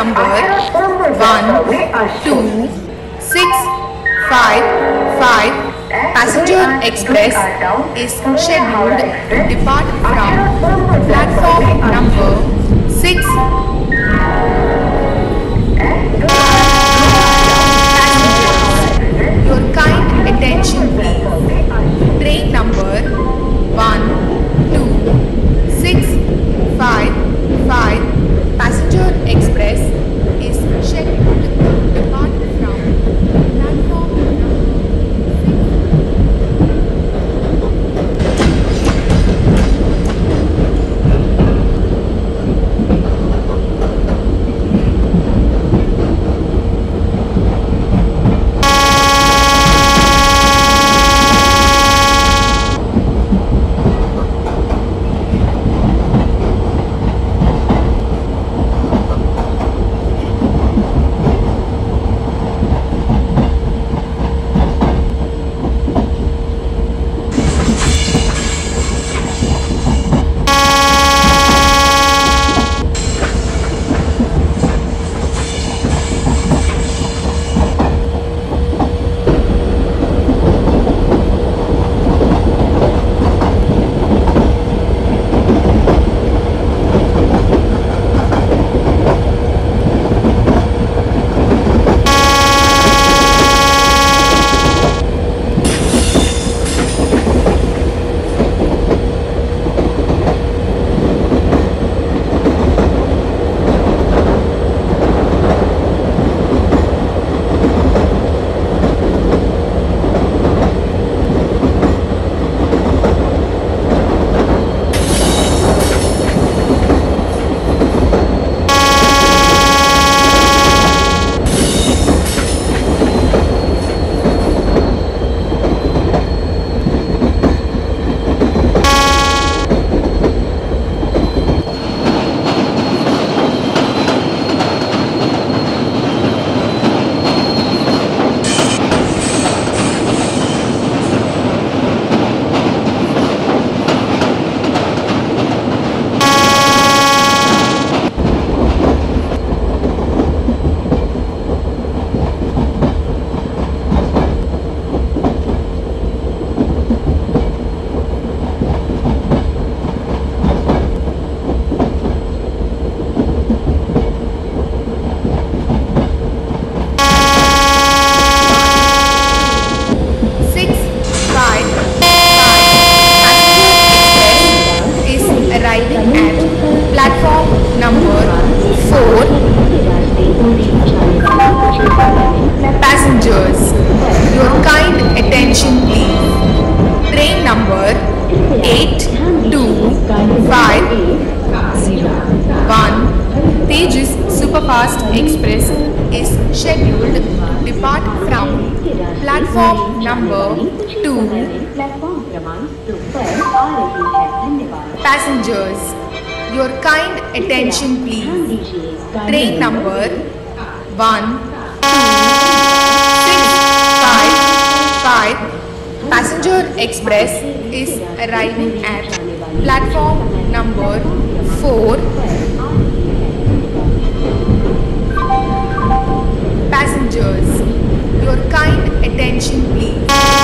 number 1, 2, 6, 5, 5 Passenger Express is scheduled to depart from platform number 6 eight two five zero one. Tejas Superfast Express is scheduled to depart from platform number two. Passengers, your kind attention please. Train number one two six five five Passenger Express is arriving at platform number four. Passengers, your kind attention please.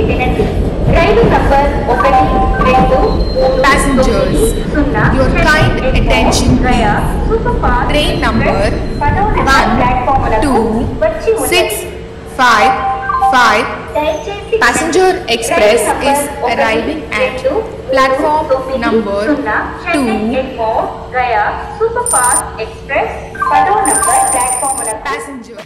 దయచేసి వినండి రైలు number ఒకటి రెండు మూడు Passengers, తొమ్మిది, సున్నా your kind Chennai attention Egmore, Gaya, super fast Train number express పదవ number 1, ప్లాట్ఫాములకు 2, వచ్చి ఉన్నది. 6, 5, 5. దయచేసి Passenger వినండి. Express రైలు నంబర్ is ఒకటి, arriving at రెండు, platform మూడు, తొమ్మిది, number సున్నా, Chennai 2. Egmore, Gaya super fast express పదవ నంబర్ ప్లాట్ఫాములకు Passenger.